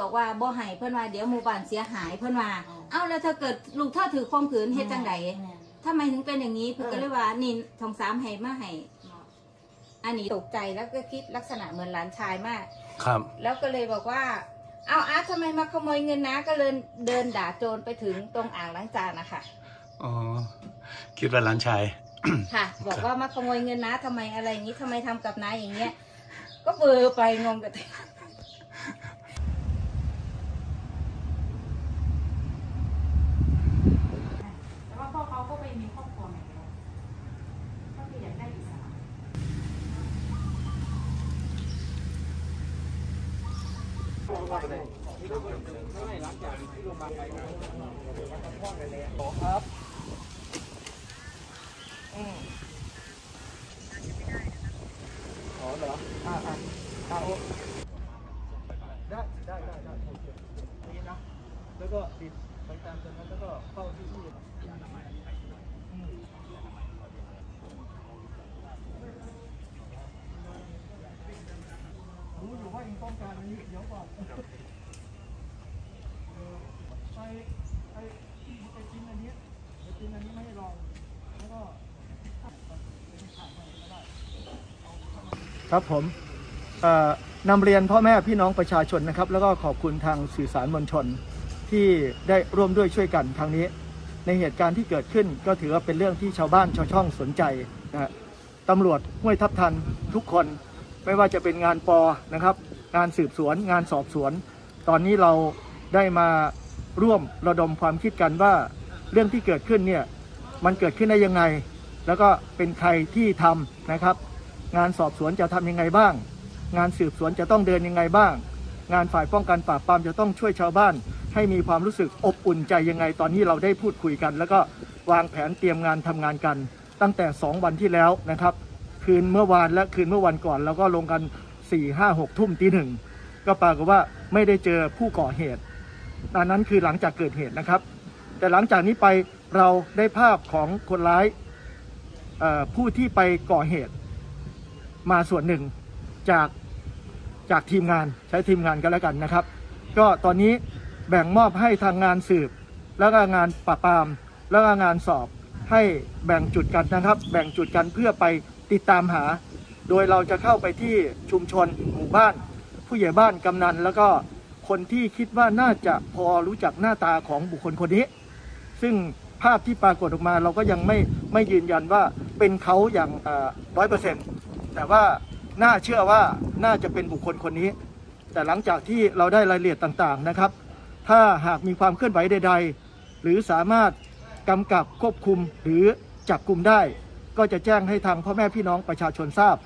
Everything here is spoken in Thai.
บอกว่าบ่ให้เพิ่นว่าเดี๋ยวหมู่บ้านเสียหายเพิ่นว่า เอ้าแล้วถ้าเกิดลูกเธอถือข่มขืนเฮ็ดจังไดทำไมถึงเป็นอย่างนี้เพิ่นก็เลยว่านี่ทองสามให้มาให้อันนี้ตกใจแล้วก็คิดลักษณะเหมือนหลานชายมาก ครับ แล้วก็เลยบอกว่า เอาอาร์ตทำไมมาขโมยเงินนะ ก็เลยเดินด่าโจรไปถึงตรงอ่างล้างจานนะคะอ๋อ คิดว่าหลานชาย ค่ะ บอกว่ามาขโมยเงินนะทำไมอะไรอย่างนี้ทำไมทำกับน้าอย่างเงี้ย ก็เบลอไปงงกับ แต่ว่าพ่อเขาก็ไปมีครอบครัวใหม่แล้วก็คืออยากได้อิสระ อ๋อเหรออ่าอ่าอ่าโอได้ได้ได้ได้นี่นะแล้วก็ปิดไปตามจนนั้นแล้วก็เข้าที่ที่อืมรู้อยู่ว่าเอง ต้องการอันนี้เดี๋ยวก่อนไปไปไปกินอันนี้ไปกินอันนี้ไม่ให้ลองแล้วก็ครับผมนำเรียนพ่อแม่พี่น้องประชาชนนะครับ แล้วก็ขอบคุณทางสื่อสารมวลชนที่ได้ร่วมด้วยช่วยกันทางนี้ ในเหตุการณ์ที่เกิดขึ้นก็ถือว่าเป็นเรื่องที่ชาวบ้านชาวช่องสนใจนะฮะตำรวจห้วยทับทันทุกคนไม่ว่าจะเป็นงานปอนะครับ งานสืบสวน งานสอบสวน ตอนนี้เราได้มาร่วมระดมความคิดกันว่าเรื่องที่เกิดขึ้นเนี่ยมันเกิดขึ้นได้ยังไง แล้วก็เป็นใครที่ทำนะครับ งานสอบสวนจะทำยังไงบ้าง งานสืบสวนจะต้องเดินยังไงบ้าง งานฝ่ายป้องกันปราบปรามจะต้องช่วยชาวบ้าน ให้มีความรู้สึกอบอุ่นใจยังไง ตอนนี้เราได้พูดคุยกัน แล้วก็วางแผนเตรียมงานทำงานกัน ตั้งแต่ 2 วันที่แล้วนะครับ คืนเมื่อวานและคืนเมื่อวันก่อน แล้วก็ลงกัน 4 5 6ทุ่มตีหนึ่งก็ปรากฏว่าไม่ได้เจอผู้ก่อเหตุอันนั้นคือหลังจากเกิดเหตุนะครับ แต่หลังจากนี้ไปเราได้ภาพของคนร้ายผู้ที่ไปก่อเหตุ มาส่วนหนึ่งจากจากทีมงานใช้ทีมงานกันแล้วกันนะครับ ก็ตอนนี้แบ่งมอบให้ทางงานสืบ แล้วก็งานปราบปราม แล้วก็งานสอบให้แบ่งจุดกันนะครับ แบ่งจุดกันเพื่อไปติดตามหา โดยเราจะเข้าไปที่ชุมชนหมู่บ้าน ผู้ใหญ่บ้านกำนัน แล้วก็คนที่คิดว่าน่าจะพอรู้จักหน้าตาของบุคคลคนนี้ ซึ่งภาพที่ปรากฏออกมาเราก็ยังไม่ไม่ยืนยันว่าเป็นเขาอย่างร้อยเปอร์เซ็นต์แต่ว่าน่าเชื่อว่าน่าจะเป็นบุคคลคนนี้ แต่หลังจากที่เราได้รายละเอียดต่างๆนะครับ ถ้าหากมีความเคลื่อนไหวใด ๆ หรือสามารถกำกับควบคุมหรือจับกลุ่มได้ ก็จะแจ้งให้ทางพ่อแม่พี่น้องประชาชนทราบ